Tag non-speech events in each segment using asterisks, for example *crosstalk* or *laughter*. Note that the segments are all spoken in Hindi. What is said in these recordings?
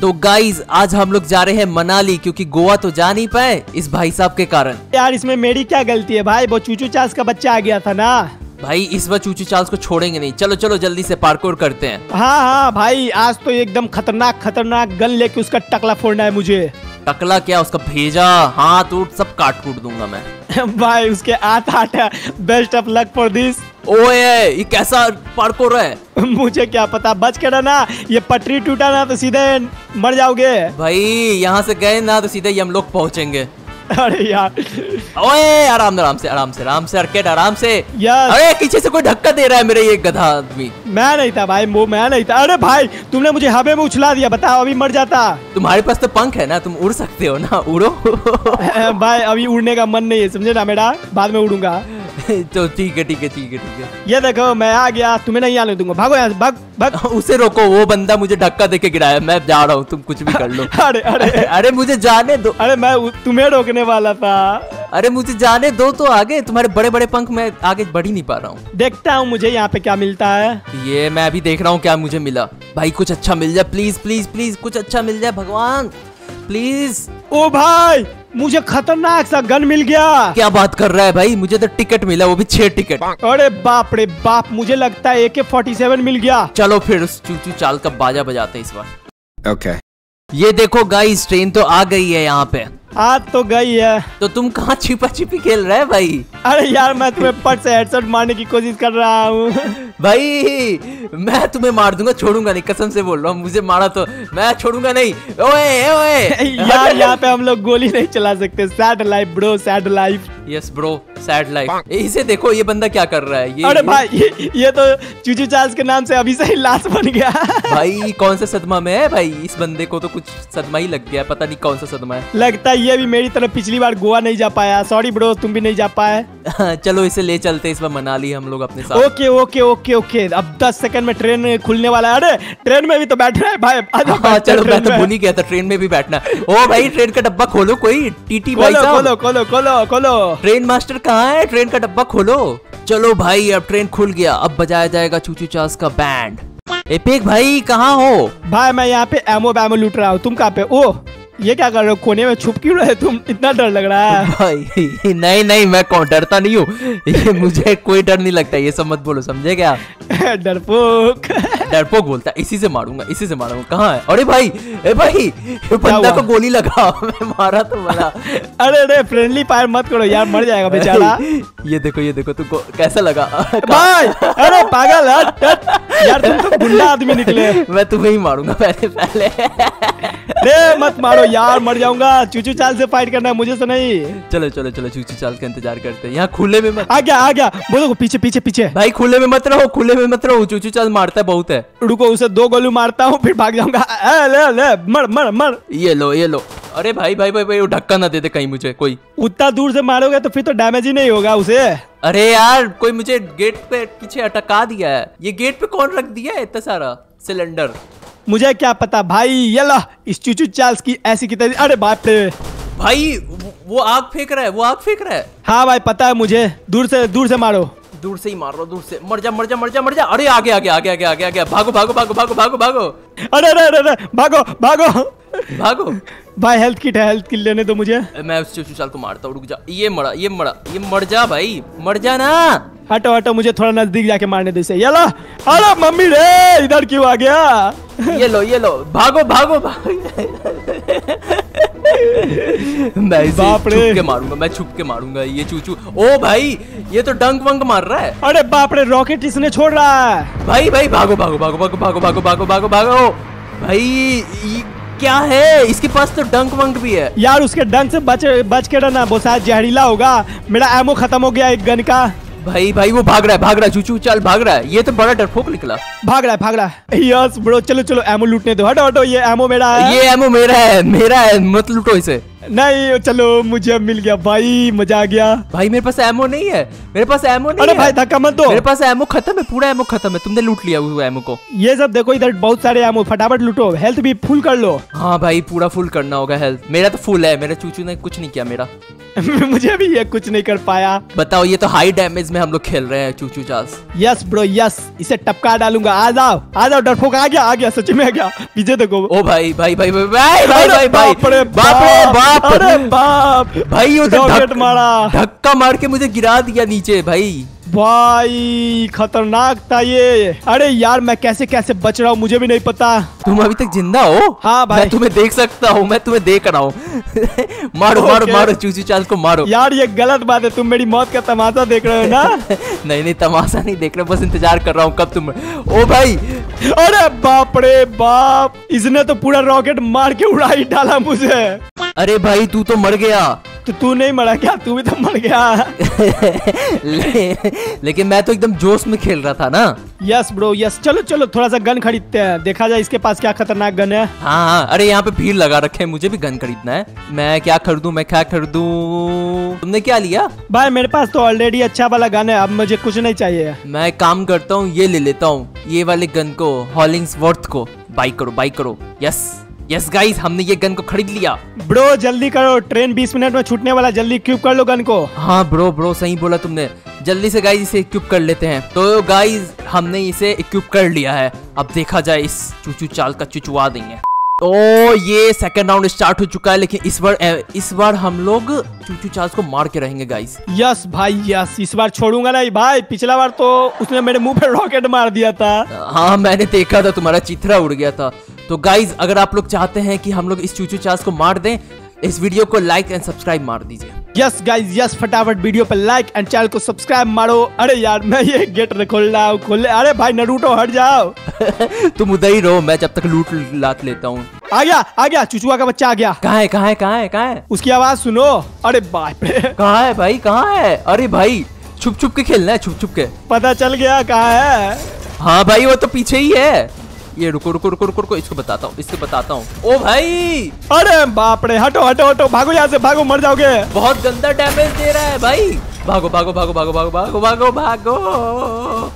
तो गाइज़ आज हम लोग जा रहे हैं मनाली क्योंकि गोवा तो जा नहीं पाए इस भाई साहब के कारण। यार इसमें मेरी क्या गलती है भाई? वो चूचू चास का बच्चा आ गया था ना। भाई इस बार चूचू चार्ल्स को छोड़ेंगे नहीं। चलो चलो जल्दी से पार्कोर करते हैं। हाँ हाँ भाई आज तो एकदम खतरनाक खतरनाक गन लेके उसका टकला फोड़ना है मुझे। टकला क्या उसका भेजा? हाथ उठ सब काट कूट दूँगा मैं। *laughs* भाई उसके हाथ आठ best of luck for this ओए ये कैसा पार्कोर है? *laughs* मुझे क्या पता बच के रहना ये पटरी टूटा ना तो सीधे मर जाओगे। भाई यहाँ से गए ना तो सीधे हम लोग पहुँचेंगे। *laughs* अरे यार। ओए आराम आराम से आराम से आराम से अर्केट आराम से। यस अरे पीछे से कोई धक्का दे रहा है मेरे ये गधा आदमी। मैं नहीं था भाई वो मैं नहीं था। अरे भाई तुमने मुझे हवा में उछला दिया बताओ अभी मर जाता। तुम्हारे पास तो पंख है ना तुम उड़ सकते हो ना उड़ो। *laughs* भाई अभी उड़ने का मन नहीं है समझे ना मेरा? बाद में उड़ूँगा। *laughs* तो ठीक है ठीक है ठीक है ठीक है। ये देखो मैं आ गया तुम्हें नहीं आने दूँगा। भागो यहाँ से भाग भाग। *laughs* उसे रोको वो बंदा मुझे धक्का देके गिराया। मैं जा रहा हूँ तुम कुछ भी कर लो। *laughs* अरे अरे। अरे मुझे जाने दो। अरे मैं तुम्हें रोकने वाला था। अरे मुझे जाने दो तो आगे। तुम्हारे बड़े बड़े पंख मैं आगे बढ़ ही नहीं पा रहा हूँ। देखता हूँ मुझे यहाँ पे क्या मिलता है। ये मैं अभी देख रहा हूँ क्या मुझे मिला। भाई कुछ अच्छा मिल जाए प्लीज़ प्लीज़ प्लीज़ कुछ अच्छा मिल जाए भगवान। प्लीज़ ओ भाई! मुझे खतरनाक सा गन मिल गया। क्या बात कर रहा है भाई? मुझे तो टिकट मिला वो भी छह टिकट। अरे बाप रे बाप मुझे लगता है ए के फोर्टी सेवन मिल गया। चलो फिर उस चूचू चाल का बाजा बजाते हैं इस बार। Okay. ये देखो गाइस ट्रेन तो आ गई है यहाँ पे। आज तो गई है। तो तुम कहाँ छिपा छिपी खेल रहे है भाई? अरे यार मैं तुम्हें पट से हेडसेट मारने की कोशिश कर रहा हूँ। भाई मैं तुम्हें मार दूँगा छोड़ूँगा नहीं कसम से बोल रहा हूँ मुझे मारा तो मैं छोड़ूँगा नहीं। ओए ओए। *laughs* यार *laughs* यहाँ पे हम लोग गोली नहीं चला सकते sad life bro sad life yes bro sad life इसे देखो ये बंदा क्या कर रहा है? ये अरे भाई ये, ये तो चूचू चार्ल्स के नाम से अभी से ही लाश बन गया। भाई कौन सा सदमा में है भाई? इस बंदे को तो कुछ सदमा ही लग गया पता नहीं कौन सा सदमा है। लगता है ये भी मेरी तरह पिछली बार गोवा नहीं जा पाया। सॉरी ब्रो तुम भी नहीं जा पाए। चलो इसे ले चलते इस बार मनाली हम लोग अपने साथ। ओके ओके ओके ओके अब 10 सेकंड में ट्रेन खुलने वाला है। अरे ट्रेन में भी तो बैठना है भाई। हाँ चलो मैं तो। भूल ही गया था ट्रेन में भी बैठना ओ भाई ट्रेन का डब्बा खोलो कोई टीटी भाई खोलो खोलो खोलो खोलो। ट्रेन मास्टर कहाँ है? ट्रेन का डब्बा खोलो। चलो भाई अब ट्रेन खुल गया। अब बजाया जाएगा चूचू चास का बैंड एपिक भाई कहाँ हो? भाई मैं यहाँ पे एमो बैमो लूट रहा हूँ। तुम कहाँ पे? ओ ये क्या कर रहे हो? कोने में छुप क्यों रहे तुम? इतना डर लग रहा है। भाई नहीं नहीं मैं कौन? डरता नहीं हूँ। ये मुझे कोई डर नहीं लगता। ये सब मत बोलो समझे क्या? *laughs* डरपोक। डरपोक बोलता है इसी से मारूँगा इसी से मारूँगा। कहाँ है? अरे भाई ए भाई ये बंदा को गोली लगा मैं मारा तो बोला अरे अरे फ्रेंडली फायर मत करो यार मर जाएगा बेचारा। ये देखो ये देखो तुमको कैसा लगा? भाई अरे पागल। यार तुम तो गुंडा आदमी निकले। मैं तुम्हें ही मारूँगा पहले पहले। रे मत मारो यार मर जाऊँगा। चूचू चाल से फाइट करना है मुझे से नहीं। चलो चलो चलो चूचू चाल का इंतज़ार करते हैं। यहाँ खुले में मत आ गया आ गया। बोलो पीछे पीछे पीछे। भाई खुले में मत रहो खुले में मत रहो। चूचू चाल मारता है बहुत है। रुको उसे दो गोली मारता हूँ फिर भाग जाऊँगा। ले ले मर मर मर। ये लो ये लो। अरे भाई भाई भाई भाई वो धक्का ना दे दे कहीं मुझे कोई। उतना दूर से मारोगे तो फिर तो डैमेज ही नहीं होगा उसे। अरे यार कोई मुझे गेट पे पीछे अटका दिया है। ये गेट पे कौन रख दिया है इतना सारा? सिलेंडर मुझे क्या पता भाई ये ला इस चूचू चार्ल्स की ऐसी कितनी अरे बाप रे। भाई वो- आग फेंक रहा है वो आग फेंक रहा है। हाँ भाई पता है मुझे। दूर से दूर से मारो। दूर से ही मार रहा दूर से। मर जा मर जा मर जा मर जा। अरे आगे आगे आगे आगे आगे आगे। भागो भागो भागो भागो भागो भागो। अरे अरे अरे अरे भागो भागो। भागो। भाई हेल्थ किट है हेल्थ किट लेने दो मुझे। मैं उस चूचू चाल को मारता हूँ रुक जा। ये मरा ये मरा ये मर जा भाई मर जा ना। हटो हटो मुझे थोड़ा नज़दीक जाके मारने दो इसे। ये ला अरे मम्मी रे इधर क्यों आ गया? ये लो ये लो भागो भागो भागो। मैं इसे बाप रे। छुप के मारूँगा मैं छुप के मारूँगा ये चूचू। ओ भाई ये तो डंक वंक मार रहा है। अरे बाप रे रॉकेट इसने छोड़ रहा है। भाई भाई भागो भागो भागो भागो भागो भागो भागो भागो भागो। भाई क्या है? इसके पास तो डंक वंक भी है। यार, उसके डंक से बच बच के ना वो शायद जहरीला होगा। मेरा एमओ खत्म हो गया एक गन का। भाई भाई वो भाग रहा है भाग रहा है चूचू चाल भाग रहा है। ये तो बड़ा डरपोक निकला। भाग रहा है भाग रहा है। यस ब्रो चलो चलो एमो लूटने दो। हटो हटो ये एमो मेरा है। ये एमो मेरा है मेरा है मत लूटो इसे। नहीं चलो मुझे मिल गया। भाई मज़ा आ गया। भाई मेरे पास एमो नहीं है। मेरे पास एमो नहीं अरे है। भाई धक्का मत दो। मेरे पास एमो खत्म है पूरा एमो खत्म है। तुमने लूट लिया वो एमो को। ये सब देखो इधर बहुत सारे एमो फटाफट लूटो। हेल्थ भी फुल कर लो। हाँ भाई पूरा फुल करना होगा हेल्थ मेरा तो फुल है मेरा चूचू ने कुछ नहीं किया मेरा। *laughs* मुझे भी ये कुछ नहीं कर पाया। बताओ ये तो हाई डैमेज में हम लोग खेल रहे हैं चूचू चास। यस ब्रो यस इसे टपका डालूँगा। आ जाओ आ जाओ डरफोक आ गया आ गया सच में आ गया। पीछे देखो। ओ भाई भाई भाई भाई भाई भाई भाई भाई। बाप रे बाप रे बाप अरे बाप। भाई उधर तो मारा। धक्का मार के मुझे गिरा दिया नीचे भाई। भाई खतरनाक था ये। अरे यार मैं कैसे कैसे बच रहा हूँ मुझे भी नहीं पता। तुम अभी तक ज़िंदा हो? हाँ भाई। मैं तुम्हें देख सकता हूँ मैं तुम्हें देख रहा हूँ। *laughs* मारो मारो मारो चूचू चाल को मारो। यार ये गलत बात है तुम मेरी मौत का तमाशा देख रहे हो ना? *laughs* नहीं नहीं तमाशा नहीं देख रहे बस इंतज़ार कर रहा हूँ कब तुम ओ भाई! अरे बाप रे बाप! इसने तो पूरा रॉकेट मार के उड़ा ही डाला मुझे। अरे भाई तू तो मर गया। तो तू नहीं मरा क्या? तू भी तो मर गया। ले, *laughs* लेकिन मैं तो एकदम जोश में खेल रहा था ना। यस ब्रो यस चलो चलो थोड़ा सा गन खरीदते हैं। देखा जाए इसके पास क्या खतरनाक गन है। हाँ हाँ। अरे यहाँ पे भीड़ लगा रखे हैं। मुझे भी गन खरीदना है। मैं क्या खरीदू मैं क्या खरीदू? तुमने क्या लिया? भाई मेरे पास तो ऑलरेडी अच्छा वाला गन है। अब मुझे कुछ नहीं चाहिए। मैं काम करता हूँ ये ले लेता हूँ। ये वाले गन को हॉलिंग्स वर्थ को। बाई करो बाई करो। यस यस गाइस हमने ये गन को खरीद लिया। ब्रो जल्दी करो ट्रेन 20 मिनट में छूटने वाला जल्दी क्यूब कर लो गन को। हाँ ब्रो ब्रो सही बोला तुमने। जल्दी से गाइस इसे इक्विप कर लेते हैं। तो गाइस हमने इसे इक्विप कर लिया है। अब देखा जाए इस चूचू चाल का चुचुआ देंगे। तो ये सेकंड राउंड स्टार्ट हो चुका है लेकिन इस बार इस बार हम लोग चूचू चाल को मार के रहेंगे गाइस यस भाई यस इस बार छोड़ूँगा नहीं। भाई पिछला बार तो उसने मेरे मुँह पे रॉकेट मार दिया था। हाँ मैंने देखा था तुम्हारा चित्रा उड़ गया था। तो गाइज़ अगर आप लोग चाहते हैं कि हम लोग इस चूचू चास को मार दें इस वीडियो को लाइक एंड सब्सक्राइब मार दीजिए। यस गाइस यस फटाफट वीडियो पे लाइक एंड चैनल को सब्सक्राइब मारो। अरे यार मैं ये गेट खोल रहा हूँ खोल अरे भाई नरूटो हट जाओ। *laughs* तुम उधर ही रहो मैं जब तक लूट लात लेता हूँ। आ गया आ गया चुचुआ का बच्चा आ गया। कहाँ है कहाँ है कहाँ है कहाँ है? उसकी आवाज़ सुनो। अरे बाप रे। कहाँ है भाई कहाँ है? अरे भाई छुप छुप के खेलना है छुप छुप के। पता चल गया कहाँ है। हाँ भाई वो तो पीछे ही है। ये रुको रुको रुको रुको रुको इसको बताता हूँ इसको बताता हूँ। ओ भाई! अरे बाप रे हटो हटो हटो भागो यहाँ से भागो मर जाओगे। बहुत गंदा डैमेज दे रहा है भाई। भागो भागो भागो भागो भागो भागो भागो भागो।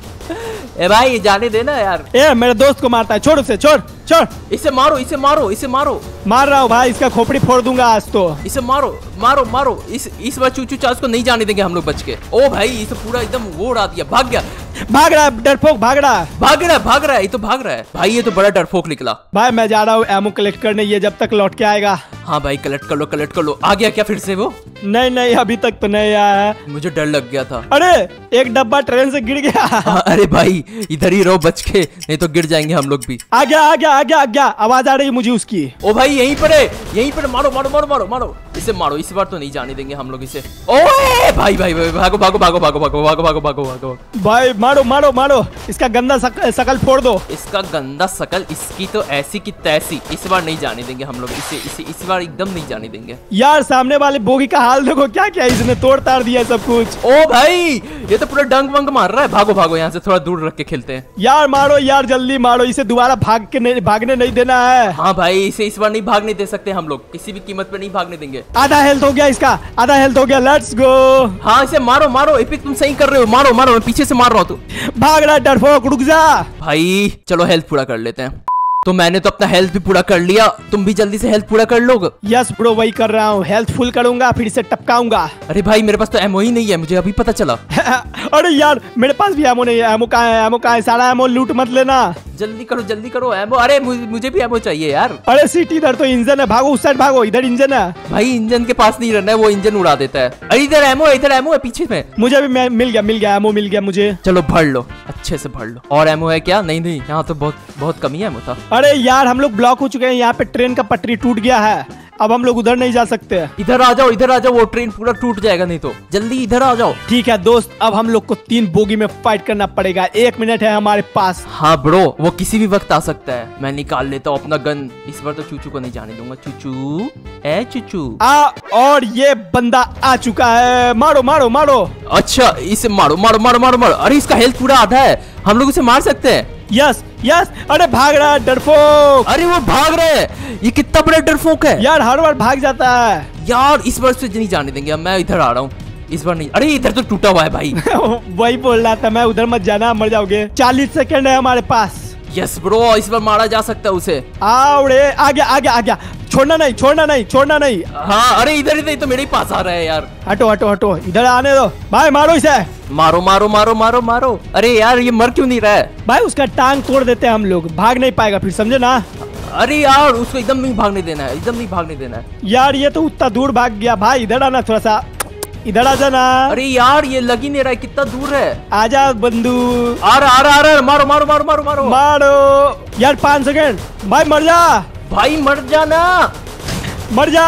ए भाई जाने देना यार। ए मेरे दोस्त को मारता है छोड़ उसे छोड़ छोड़। इसे मारो इसे मारो इसे मारो। मार रहा हूँ भाई इसका खोपड़ी फोड़ दूँगा आज तो। इसे मारो मारो मारो। इस इस बार चूचू चास को नहीं जाने देंगे हम लोग बच के। ओ भाई इसे पूरा एकदम वो उड़ा दिया भाग गया। भाग रहा है डरपोक भाग रहा है भाग रहा है भाग रहा है ये तो भाग रहा है। भाई ये तो बड़ा डरपोक निकला। भाई मैं जा रहा हूँ एमो कलेक्ट करने ये जब तक लौट के आएगा। हाँ भाई कलेक्ट कर लो कलेक्ट कर लो। आ गया क्या फिर से वो? नहीं नहीं अभी तक तो नहीं आया है। मुझे डर लग गया था। अरे एक डब्बा ट्रेन से गिर गया। हाँ, अरे भाई इधर ही रहो बच के नहीं तो गिर जाएँगे हम लोग भी। आ गया आ गया आ गया आ गया। आवाज़ आ रही है मुझे उसकी। ओ भाई यहीं पर है यहीं पर मारो मारो मारो मारो मारो। इसे मारो इस बार तो नहीं जाने देंगे हम लोग इसे। ओए भाई भाई भाई भागो भागो भागो भागो भागो भागो भागो भागो भागो। भाई मारो मारो मारो। इसका गंदा सकल, फोड़ दो। इसका गंदा सकल इसकी तो ऐसी की तैसी। इस बार नहीं जाने देंगे हम लोग इसे इसे इस बार एकदम नहीं जाने देंगे। यार सामने वाले बोगी का हाल देखो क्या क्या इसने? तोड़ ताड़ दिया सब कुछ। ओ भाई ये तो पूरा डंक वंक मार रहा है। भागो भागो यहाँ से थोड़ा दूर रख के खेलते हैं। यार मारो यार जल्दी मारो। इसे दोबारा भाग के नहीं भागने नहीं देना है। हाँ भाई इसे इस बार नहीं भागने दे सकते हम लोग। किसी भी कीमत पे नहीं भागने देंगे। आधा हेल्थ हो गया इसका आधा हेल्थ हो गया। लेट्स गो हाँ इसे मारो मारो। एपिक तुम सही कर रहे हो। मारो मारो पीछे से मार रहा हूँ। तू। भाग रहा डरफोक रुक जा। भाई चलो हेल्थ पूरा कर लेते हैं। तो मैंने तो अपना हेल्थ भी पूरा कर लिया। तुम भी जल्दी से हेल्थ पूरा कर लोग। यस ब्रो वही कर रहा हूँ। हेल्थ फुल करूँगा फिर इसे टपकाऊँगा। अरे भाई मेरे पास तो एमओ ही नहीं है। मुझे अभी पता चला। *laughs* अरे यार मेरे पास भी एमओ नहीं है। एमओ कहाँ है एमओ कहाँ है सारा एमओ लूट मत लेना। जल्दी करो जल्दी करो एमो अरे मुझे, भी एमो चाहिए यार। अरे सीट इधर तो इंजन है भागो उस साइड भागो इधर इंजन है। भाई इंजन के पास नहीं रहना है वो इंजन उड़ा देता है। अरे इधर एमो इधर एमो है पीछे में। मुझे भी मिल गया मिल गया एमो मिल गया मुझे। चलो भर लो अच्छे से भर लो। और एमओ है क्या? नहीं नहीं यहाँ तो बहुत बहुत कमी है एमओ था। अरे यार हम लोग ब्लॉक हो चुके हैं यहाँ पे ट्रेन का पटरी टूट गया है। अब हम लोग उधर नहीं जा सकते हैं। इधर आ जाओ इधर आ जाओ वो ट्रेन पूरा टूट जाएगा नहीं तो। जल्दी इधर आ जाओ। ठीक है दोस्त अब हम लोग को तीन बोगी में फाइट करना पड़ेगा। एक मिनट है हमारे पास। हाँ ब्रो वो किसी भी वक्त आ सकता है। मैं निकाल लेता हूँ अपना गन इस बार तो चूचू को नहीं जाने दूँगा। चूचू ए चूचू। आ और ये बंदा आ चुका है। मारो मारो मारो। अच्छा इसे मारो मारो मारो मारो मारो। अरे इसका हेल्थ पूरा आधा है। हम लोग उसे मार सकते हैं। यस यस अरे भाग रहा है डरपोक अरे वो भाग रहे हैं। ये कितना बड़ा डरफोक है। यार हर बार भाग जाता है। यार इस बार से नहीं जाने देंगे मैं इधर आ रहा हूँ। इस बार नहीं अरे इधर तो टूटा हुआ है भाई। *laughs* वही बोल रहा था मैं उधर मत जाना मर जाओगे। चालीस सेकंड है हमारे पास। यस ब्रो इस बार मारा जा सकता है उसे। आओ रे आ गया आ गया आ गया। छोड़ना नहीं छोड़ना नहीं छोड़ना नहीं। हाँ अरे इधर इधर तो मेरे ही पास आ रहा है यार। हटो हटो हटो इधर आने दो। भाई मारो इसे। मारो मारो मारो मारो मारो। अरे यार ये मर क्यों नहीं रहा है? भाई उसका टांग तोड़ देते हैं हम लोग भाग नहीं पाएगा फिर समझे ना? अरे यार उसको एकदम नहीं भागने देना है एकदम नहीं भागने देना है। यार ये तो उतना दूर भाग गया। भाई इधर आना थोड़ा सा इधर आ जाना। अरे यार ये लग ही नहीं रहा है कितना दूर है। आजा बंधु आ रहा आ रहा आ रहा मारो मारो मारो मारो मारो। मारो। यार पाँच सेकेंड। भाई मर जा। भाई मर जाना। मर जा।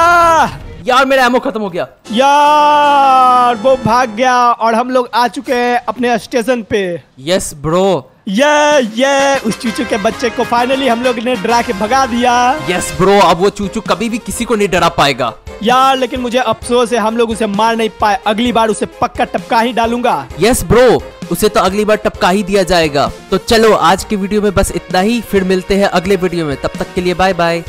यार मेरा एमो खत्म हो गया। यार वो भाग गया और हम लोग आ चुके हैं अपने स्टेशन पे। यस ब्रो ये ये उस चूचू के बच्चे को फाइनली हम लोग ने डरा के भगा दिया। यस ब्रो अब वो चूचू कभी भी किसी को नहीं डरा पाएगा। यार लेकिन मुझे अफसोस है हम लोग उसे मार नहीं पाए। अगली बार उसे पक्का टपका ही डालूँगा। यस ब्रो उसे तो अगली बार टपका ही दिया जाएगा। तो चलो आज की वीडियो में बस इतना ही फिर मिलते हैं अगले वीडियो में। तब तक के लिए बाय बाय